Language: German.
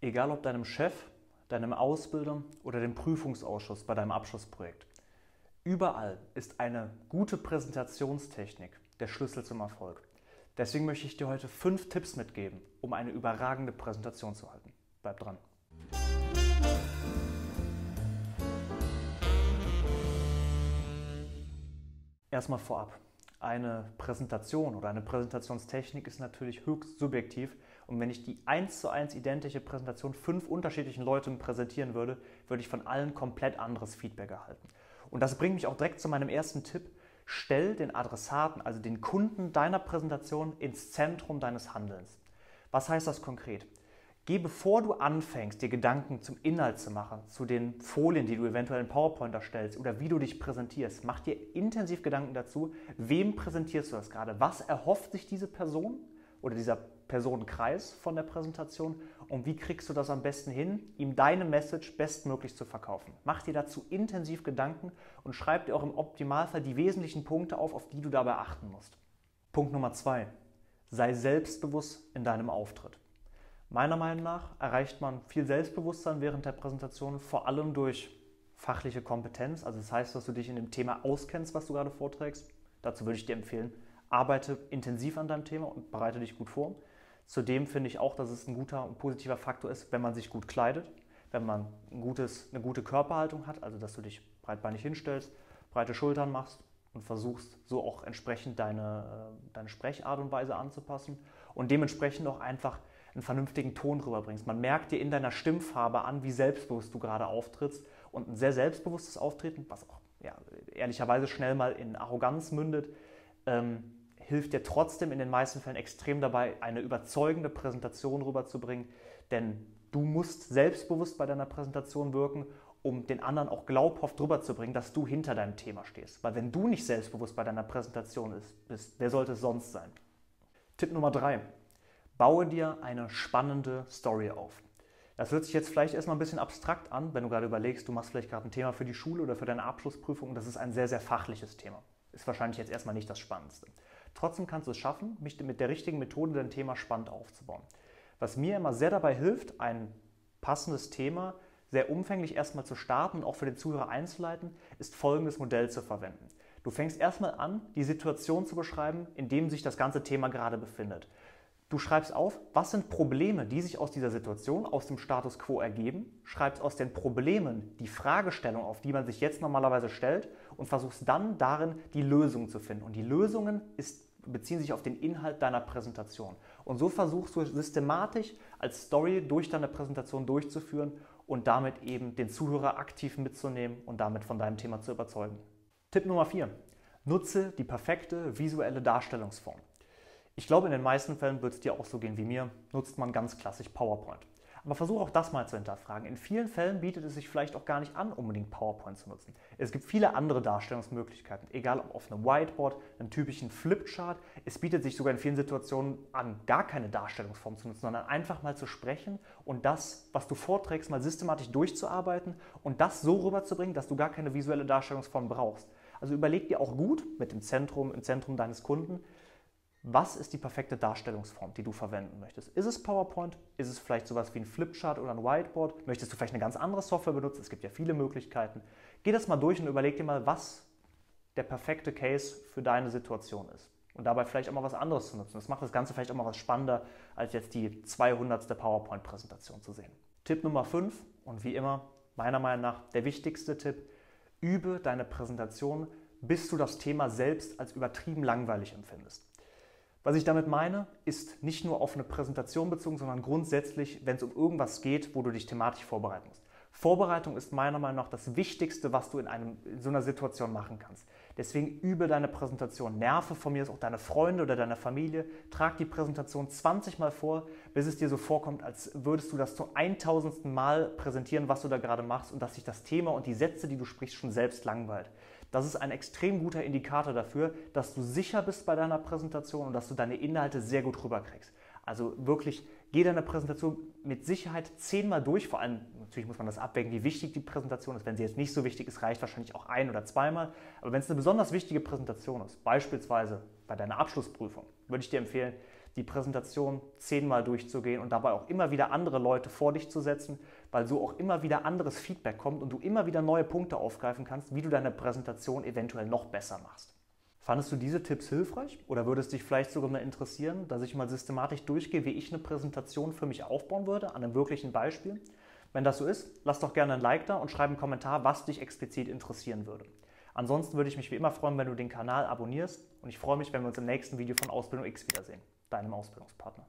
Egal ob deinem Chef, deinem Ausbilder oder dem Prüfungsausschuss bei deinem Abschlussprojekt. Überall ist eine gute Präsentationstechnik der Schlüssel zum Erfolg. Deswegen möchte ich dir heute fünf Tipps mitgeben, um eine überragende Präsentation zu halten. Bleib dran. Erstmal vorab. Eine Präsentation oder eine Präsentationstechnik ist natürlich höchst subjektiv und wenn ich die eins zu eins identische Präsentation fünf unterschiedlichen Leuten präsentieren würde, würde ich von allen komplett anderes Feedback erhalten. Und das bringt mich auch direkt zu meinem ersten Tipp. Stell den Adressaten, also den Kunden deiner Präsentation ins Zentrum deines Handelns. Was heißt das konkret? Geh, bevor du anfängst, dir Gedanken zum Inhalt zu machen, zu den Folien, die du eventuell in PowerPoint erstellst oder wie du dich präsentierst, mach dir intensiv Gedanken dazu, wem präsentierst du das gerade? Was erhofft sich diese Person oder dieser Personenkreis von der Präsentation und wie kriegst du das am besten hin, ihm deine Message bestmöglich zu verkaufen. Mach dir dazu intensiv Gedanken und schreib dir auch im Optimalfall die wesentlichen Punkte auf, auf die du dabei achten musst. Punkt Nummer zwei. Sei selbstbewusst in deinem Auftritt. Meiner Meinung nach erreicht man viel Selbstbewusstsein während der Präsentation, vor allem durch fachliche Kompetenz. Also das heißt, dass du dich in dem Thema auskennst, was du gerade vorträgst. Dazu würde ich dir empfehlen, arbeite intensiv an deinem Thema und bereite dich gut vor. Zudem finde ich auch, dass es ein guter und positiver Faktor ist, wenn man sich gut kleidet, wenn man ein gutes, eine gute Körperhaltung hat, also dass du dich breitbeinig hinstellst, breite Schultern machst und versuchst so auch entsprechend deine, äh, deine Sprechart und Weise anzupassen und dementsprechend auch einfach einen vernünftigen Ton rüberbringst. Man merkt dir in deiner Stimmfarbe an, wie selbstbewusst du gerade auftrittst und ein sehr selbstbewusstes Auftreten, was auch ja, ehrlicherweise schnell mal in Arroganz mündet, ähm, hilft dir trotzdem in den meisten Fällen extrem dabei, eine überzeugende Präsentation rüberzubringen, denn du musst selbstbewusst bei deiner Präsentation wirken, um den anderen auch glaubhaft rüberzubringen, dass du hinter deinem Thema stehst. Weil wenn du nicht selbstbewusst bei deiner Präsentation bist, wer sollte es sonst sein? Tipp Nummer drei. Baue dir eine spannende Story auf. Das hört sich jetzt vielleicht erstmal ein bisschen abstrakt an, wenn du gerade überlegst, du machst vielleicht gerade ein Thema für die Schule oder für deine Abschlussprüfung. Das ist ein sehr, sehr fachliches Thema. Ist wahrscheinlich jetzt erstmal nicht das Spannendste. Trotzdem kannst du es schaffen, mich mit der richtigen Methode dein Thema spannend aufzubauen. Was mir immer sehr dabei hilft, ein passendes Thema sehr umfänglich erstmal zu starten und auch für den Zuhörer einzuleiten, ist folgendes Modell zu verwenden. Du fängst erstmal an, die Situation zu beschreiben, in dem sich das ganze Thema gerade befindet. Du schreibst auf, was sind Probleme, die sich aus dieser Situation, aus dem Status quo ergeben, schreibst aus den Problemen die Fragestellung auf, die man sich jetzt normalerweise stellt und versuchst dann darin die Lösung zu finden. Und die Lösungen ist, beziehen sich auf den Inhalt deiner Präsentation. Und so versuchst du systematisch als Story durch deine Präsentation durchzuführen und damit eben den Zuhörer aktiv mitzunehmen und damit von deinem Thema zu überzeugen. Tipp Nummer 4. Nutze die perfekte visuelle Darstellungsform. Ich glaube, in den meisten Fällen wird es dir auch so gehen wie mir, nutzt man ganz klassisch PowerPoint. Aber versuche auch das mal zu hinterfragen. In vielen Fällen bietet es sich vielleicht auch gar nicht an, unbedingt PowerPoint zu nutzen. Es gibt viele andere Darstellungsmöglichkeiten, egal ob auf einem Whiteboard, einem typischen Flipchart. Es bietet sich sogar in vielen Situationen an, gar keine Darstellungsform zu nutzen, sondern einfach mal zu sprechen und das, was du vorträgst, mal systematisch durchzuarbeiten und das so rüberzubringen, dass du gar keine visuelle Darstellungsform brauchst. Also überleg dir auch gut mit dem Zentrum, im Zentrum deines Kunden, was ist die perfekte Darstellungsform, die du verwenden möchtest? Ist es PowerPoint? Ist es vielleicht sowas wie ein Flipchart oder ein Whiteboard? Möchtest du vielleicht eine ganz andere Software benutzen? Es gibt ja viele Möglichkeiten. Geh das mal durch und überleg dir mal, was der perfekte Case für deine Situation ist. Und dabei vielleicht auch mal was anderes zu nutzen. Das macht das Ganze vielleicht auch mal was spannender, als jetzt die 200. PowerPoint-Präsentation zu sehen. Tipp Nummer 5 und wie immer, meiner Meinung nach der wichtigste Tipp, übe deine Präsentation, bis du das Thema selbst als übertrieben langweilig empfindest. Was ich damit meine, ist nicht nur auf eine Präsentation bezogen, sondern grundsätzlich, wenn es um irgendwas geht, wo du dich thematisch vorbereiten musst. Vorbereitung ist meiner Meinung nach das Wichtigste, was du in, einem, in so einer Situation machen kannst. Deswegen übe deine Präsentation. Nerve von mir auch deine Freunde oder deine Familie. Trag die Präsentation 20 Mal vor, bis es dir so vorkommt, als würdest du das zum 1000. Mal präsentieren, was du da gerade machst und dass sich das Thema und die Sätze, die du sprichst, schon selbst langweilt. Das ist ein extrem guter Indikator dafür, dass du sicher bist bei deiner Präsentation und dass du deine Inhalte sehr gut rüberkriegst. Also wirklich, geh deine Präsentation mit Sicherheit zehnmal durch. Vor allem, natürlich muss man das abwägen, wie wichtig die Präsentation ist. Wenn sie jetzt nicht so wichtig ist, reicht wahrscheinlich auch ein oder zweimal. Aber wenn es eine besonders wichtige Präsentation ist, beispielsweise bei deiner Abschlussprüfung, würde ich dir empfehlen, die Präsentation zehnmal durchzugehen und dabei auch immer wieder andere Leute vor dich zu setzen, weil so auch immer wieder anderes Feedback kommt und du immer wieder neue Punkte aufgreifen kannst, wie du deine Präsentation eventuell noch besser machst. Fandest du diese Tipps hilfreich oder würde es dich vielleicht sogar mal interessieren, dass ich mal systematisch durchgehe, wie ich eine Präsentation für mich aufbauen würde, an einem wirklichen Beispiel? Wenn das so ist, lass doch gerne ein Like da und schreib einen Kommentar, was dich explizit interessieren würde. Ansonsten würde ich mich wie immer freuen, wenn du den Kanal abonnierst und ich freue mich, wenn wir uns im nächsten Video von Ausbildung X wiedersehen, deinem Ausbildungspartner.